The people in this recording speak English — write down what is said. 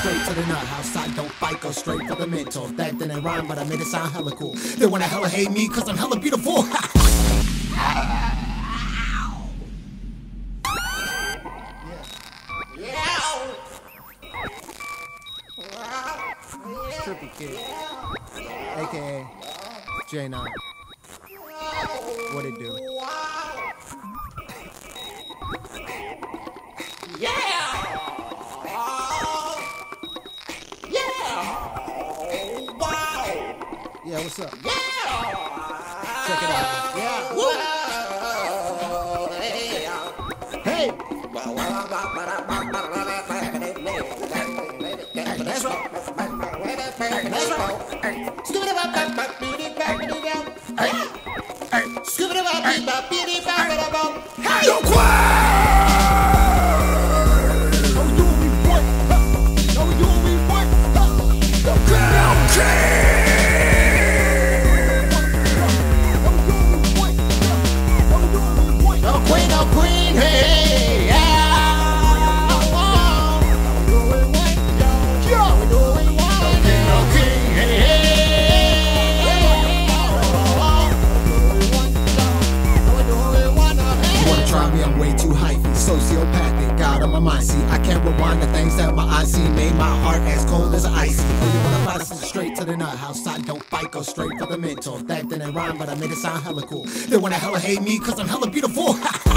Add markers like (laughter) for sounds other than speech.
straight to the nut house. I don't fight, go straight for the mental. That didn't rhyme, but I made it sound hella cool. They wanna hella hate me, cause I'm hella beautiful. (laughs) Trippy Kid, aka J-NAHM. What it do? Yeah, what's up? Yeah. Check it out. Hey! That's right. That's right. It down. Hey! Scoop it up, beat it sociopathic. God on my mind, see, I can't rewind the things that my eyes see. Made my heart as cold as ice. You wanna fight straight to the nut house? I don't fight, go straight for the mental. That didn't rhyme, but I made it sound hella cool. They wanna hella hate me, cause I'm hella beautiful. (laughs)